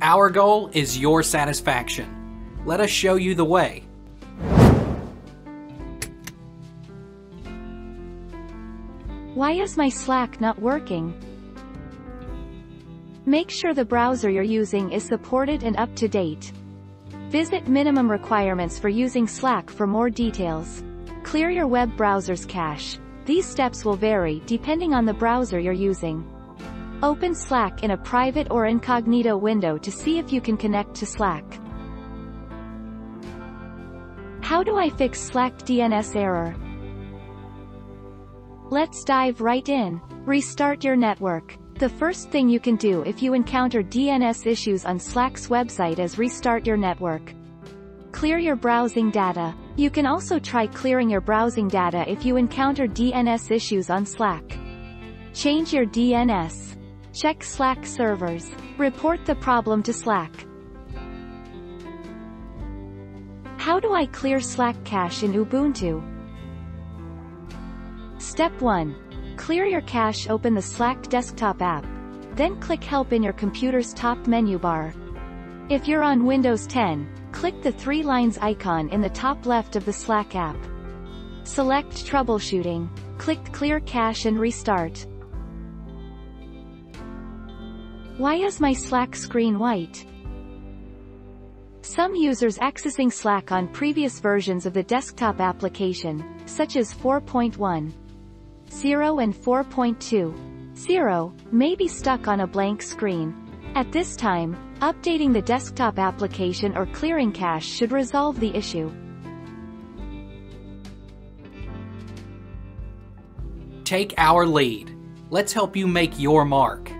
Our goal is your satisfaction. Let us show you the way. Why is my Slack not working? Make sure the browser you're using is supported and up to date. Visit minimum requirements for using Slack for more details. Clear your web browser's cache. These steps will vary depending on the browser you're using. Open Slack in a private or incognito window to see if you can connect to Slack. How do I fix Slack DNS error? Let's dive right in. Restart your network. The first thing you can do if you encounter DNS issues on Slack's website is restart your network. Clear your browsing data. You can also try clearing your browsing data if you encounter DNS issues on Slack. Change your DNS. Check Slack servers. Report the problem to Slack. How do I clear Slack cache in Ubuntu? Step 1. Clear your cache open the Slack desktop app. Then click Help in your computer's top menu bar. If you're on Windows 10, click the three lines icon in the top left of the Slack app. Select Troubleshooting. Click Clear Cache and restart. Why is my Slack screen white? Some users accessing Slack on previous versions of the desktop application, such as 4.1, 0 and 4.2. 0 may be stuck on a blank screen. At this time, updating the desktop application or clearing cache should resolve the issue. Take our lead. Let's help you make your mark.